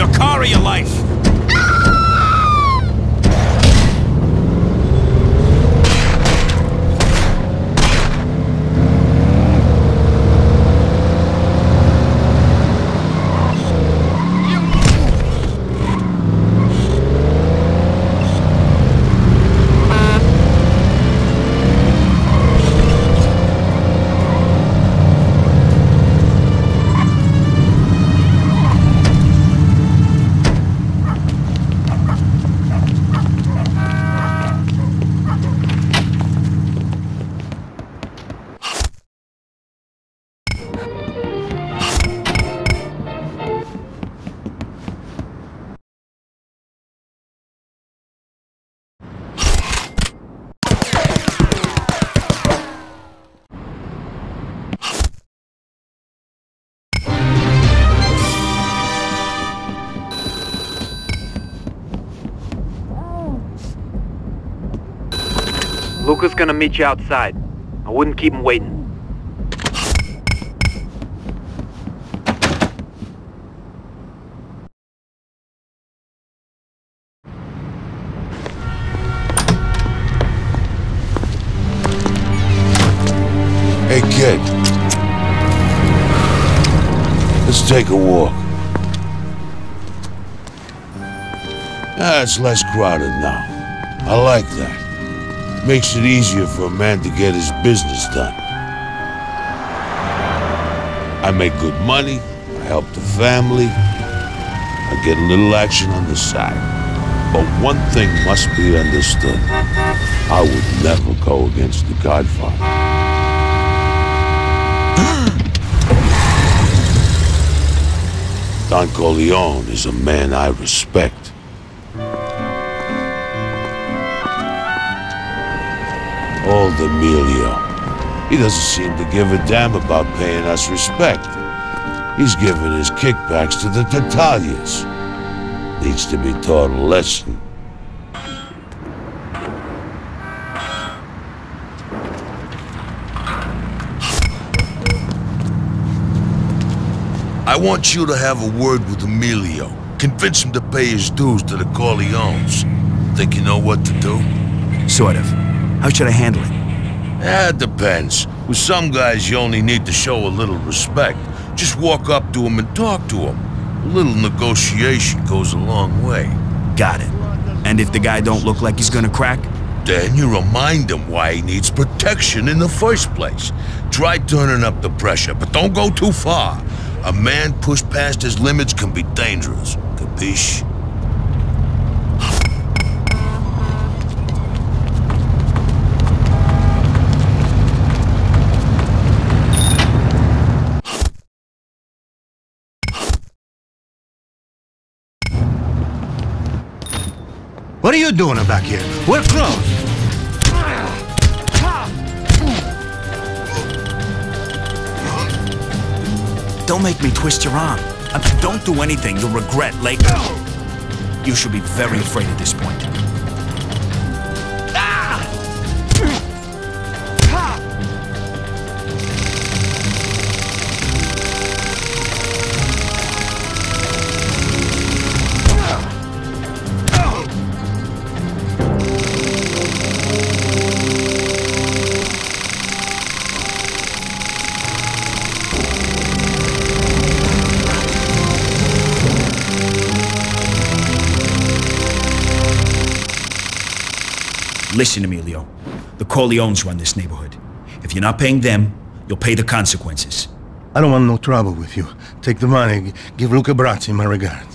Your car or your life? Luca's gonna meet you outside. I wouldn't keep him waiting. Hey, kid. Let's take a walk. Ah, it's less crowded now. I like that. Makes it easier for a man to get his business done. I make good money, I help the family, I get a little action on the side. But one thing must be understood. I would never go against the Godfather. Don Corleone is a man I respect. Old Emilio. He doesn't seem to give a damn about paying us respect. He's giving his kickbacks to the Tattaglias. Needs to be taught a lesson. I want you to have a word with Emilio. Convince him to pay his dues to the Corleones. Think you know what to do? Sort of. How should I handle it? That depends. With some guys, you only need to show a little respect. Just walk up to him and talk to him. A little negotiation goes a long way. Got it. And if the guy don't look like he's gonna crack? Then you remind him why he needs protection in the first place. Try turning up the pressure, but don't go too far. A man pushed past his limits can be dangerous. Capiche? What are you doing back here? We're closed. Don't make me twist your arm. Uh, Don't do anything you'll regret later. You should be very afraid at this point. Listen, Emilio. The Corleones run this neighborhood. If you're not paying them, you'll pay the consequences. I don't want no trouble with you. Take the money. Give Luca Brasi my regards.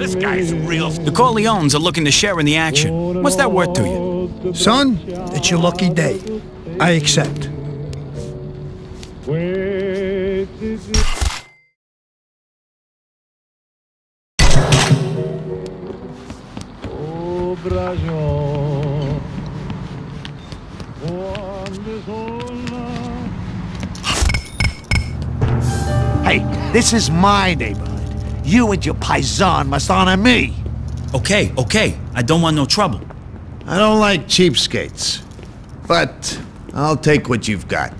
This guy's real. The Corleones are looking to share in the action. What's that worth to you? Son, it's your lucky day. I accept. Wait, is it? Brajon. Quando sola. Hey, this is my neighborhood. You and your paisan must honor me. Okay, okay. I don't want no trouble. I don't like cheapskates. But I'll take what you've got.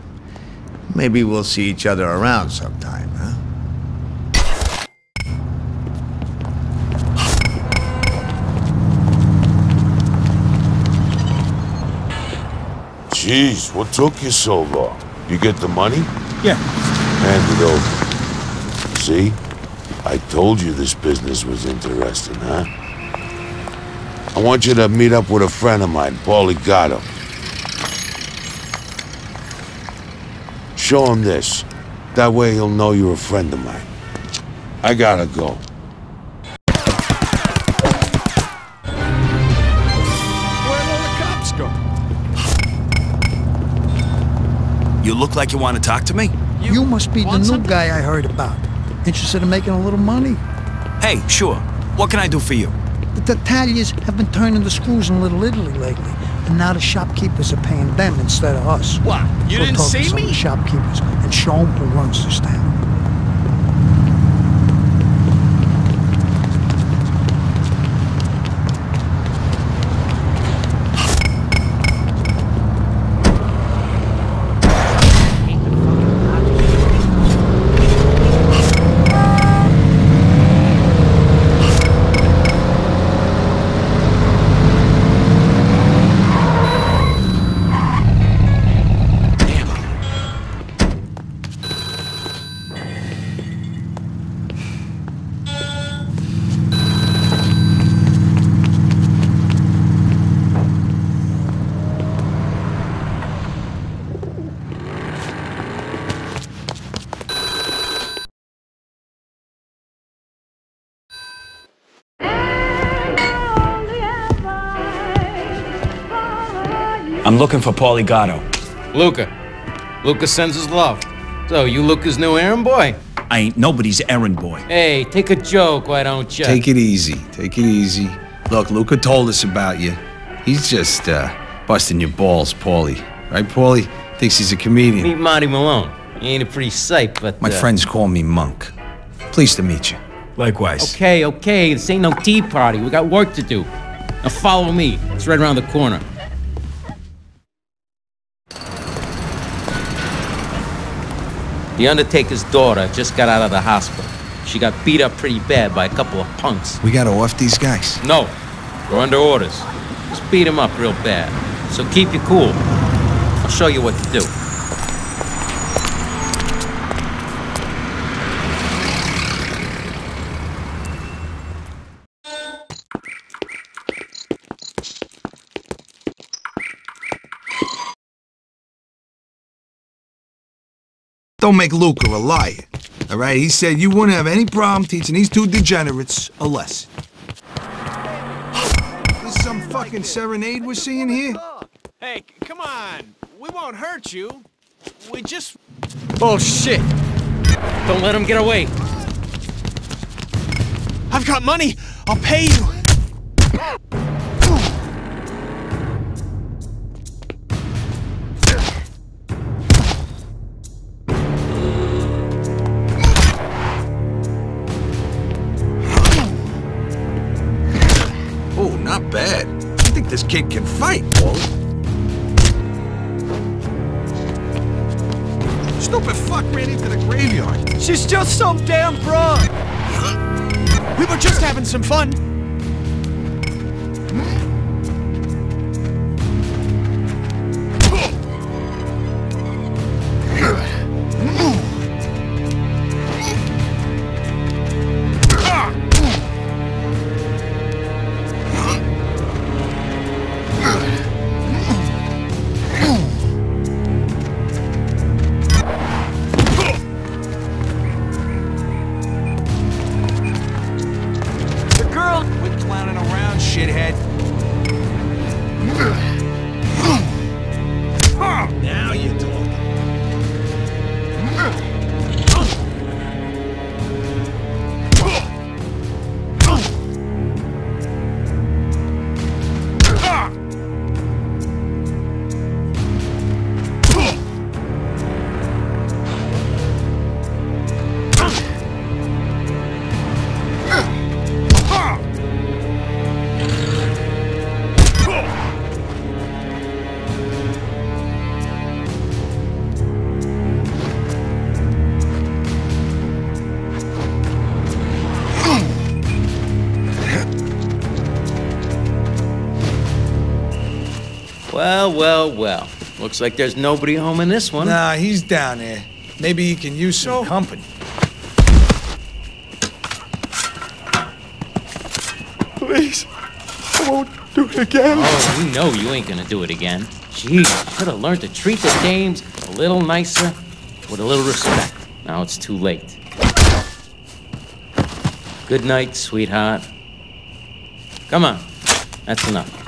Maybe we'll see each other around sometime, huh? Jeez, what took you so long? You get the money? Yeah. Hand it over. See? I told you this business was interesting, huh? I want you to meet up with a friend of mine, Paulie Gatto. Show him this. That way he'll know you're a friend of mine. I gotta go. Where'd the cops go? You look like you want to talk to me? You, must be the new guy I heard about. Interested in making a little money? Hey, sure. What can I do for you? The Tattaglias have been turning the screws in Little Italy lately, and now the shopkeepers are paying them instead of us. What? You Go didn't talk to see me? the shopkeepers and show them who runs this town. Looking for Paulie Gatto. Luca. Luca sends his love. So, you Luca's new errand boy? I ain't nobody's errand boy. Hey, take a joke, why don't you? Take it easy. Take it easy. Look, Luca told us about you. He's just uh, busting your balls, Paulie. Right, Paulie? Thinks he's a comedian. Meet Monty Malone. He ain't a pretty sight, but. My uh, friends call me Monk. Pleased to meet you. Likewise. Okay, okay, this ain't no tea party. We got work to do. Now follow me. It's right around the corner. The Undertaker's daughter just got out of the hospital. She got beat up pretty bad by a couple of punks. We gotta off these guys. No, we're under orders. Just beat him up real bad. So keep you cool. I'll show you what to do. Don't make Luca a liar. All right? He said you wouldn't have any problem teaching these two degenerates a lesson. This some fucking serenade we're seeing here? Hey, come on. We won't hurt you. We just... Oh, shit. Don't let him get away. I've got money. I'll pay you. Bad. I think this kid can fight, Paulie. Stupid fuck ran into the graveyard. She's just some damn broad. We were just having some fun. Well, well, well. Looks like there's nobody home in this one. Nah, he's down there. Maybe he can use some company. Please. I won't do it again. Oh, we know you ain't gonna do it again. Gee, should have learned to treat the dames a little nicer, with a little respect. Now it's too late. Good night, sweetheart. Come on. That's enough.